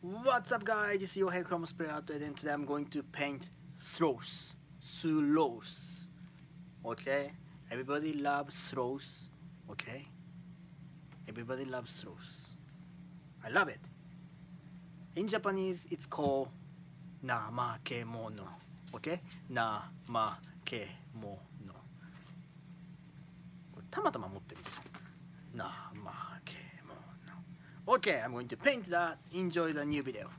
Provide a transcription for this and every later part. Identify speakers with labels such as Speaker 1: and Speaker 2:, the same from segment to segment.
Speaker 1: What's up guys, this is Yohei from Spirato and today I'm going to paint throws, slows, okay? Everybody loves throws, okay? Everybody loves throws. I love it. In Japanese, it's called namakemono, okay? Namakemono. これたまたま持ってるでしょ。namakemono. Okay, I'm going to paint that. Enjoy the new video.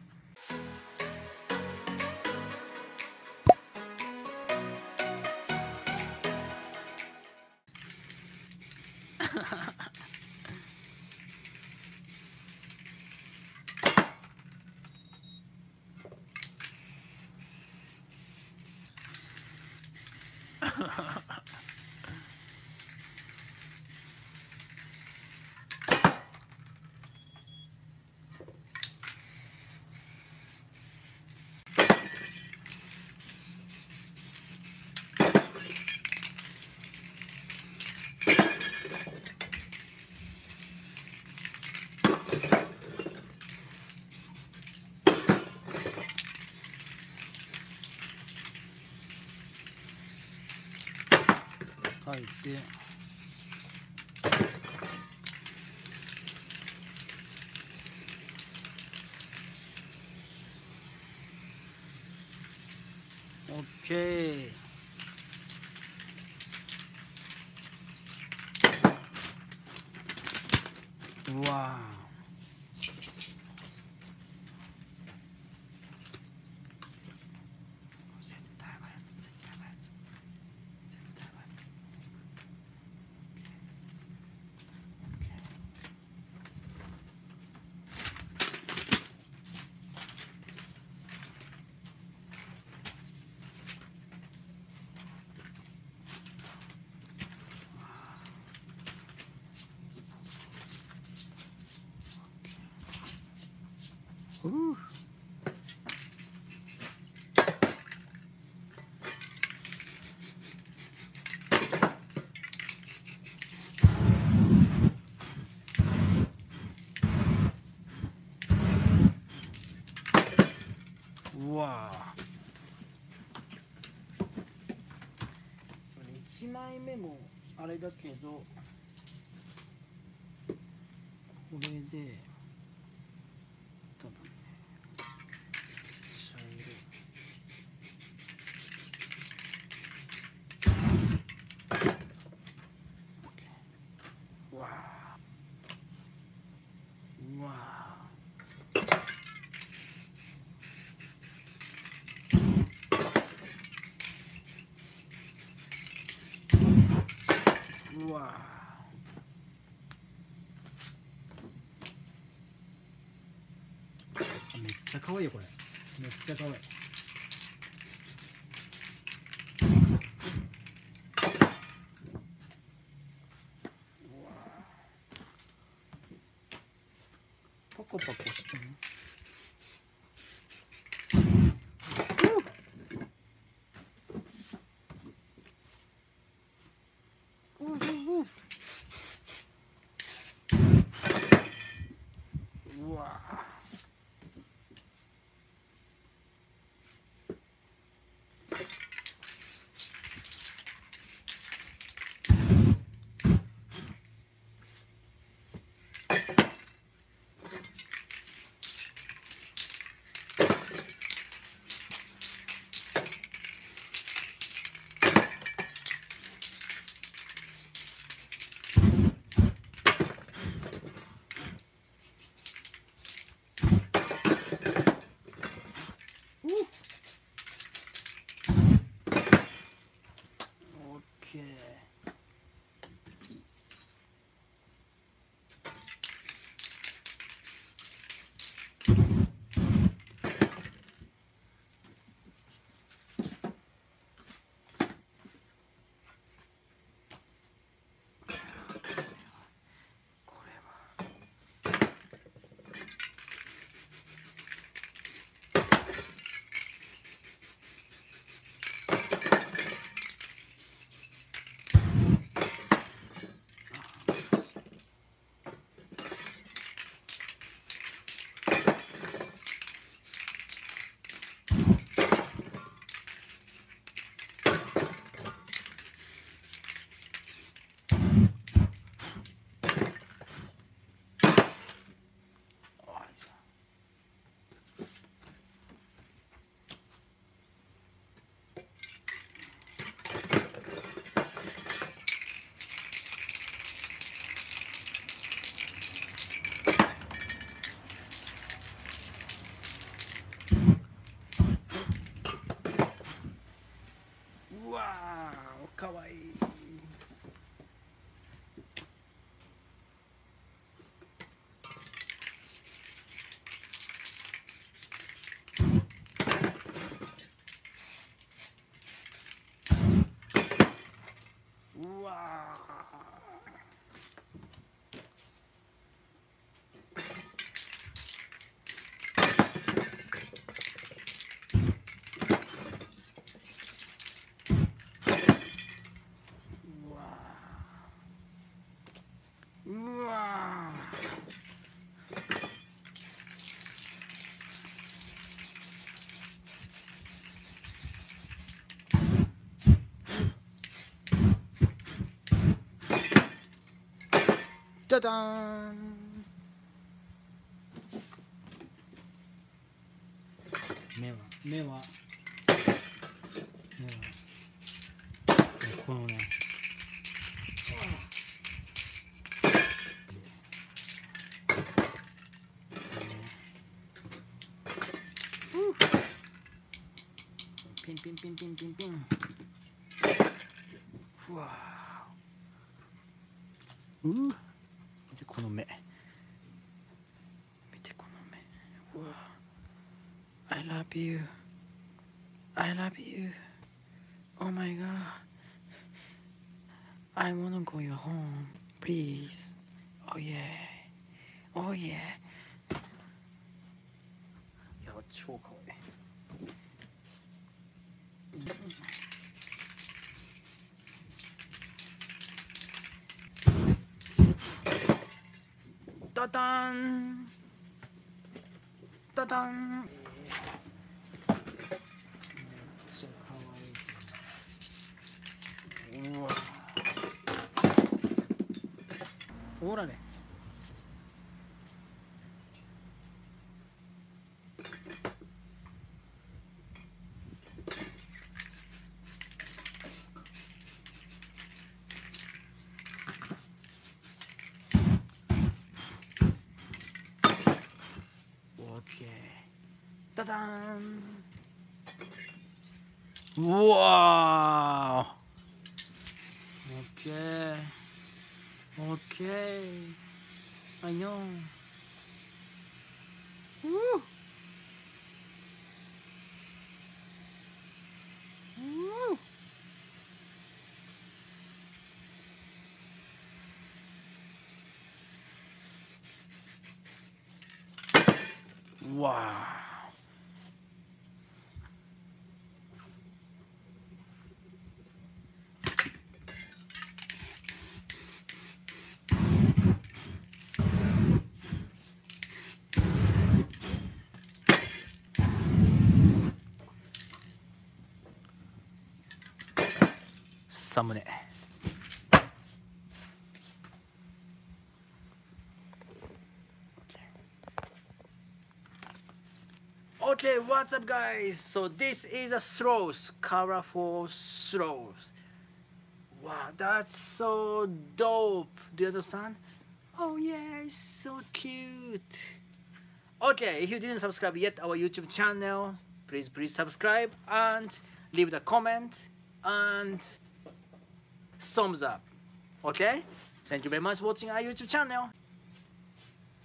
Speaker 1: 書いてオ ふううわ1枚目もあれだけどこれで多分ね茶色うわあうわあうわ。めっちゃ可愛いよこれ。めっちゃ可愛い。ダダーン。目は目は。目は。このね。ピンピンピンピンピンピン。うわう見てこの目見てこの目うわ I love you I love you Oh my god I wanna go your home please Oh yeah Oh yeah いや超かわいい ダダン。ダダン。ほらね。Ta-da! Wow! Okay. Okay. Ayun. Woo! Woo! Wow. summon it. Okay, what's up guys? So this is a Throws, Kara for Throws. Wow, that's so dope. Do you understand? Oh yeah, it's so cute. Okay, if you didn't subscribe yet our YouTube channel, please please subscribe and leave the comment and thumbs up. Okay? Thank you very much for watching our YouTube channel.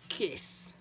Speaker 1: Kiss.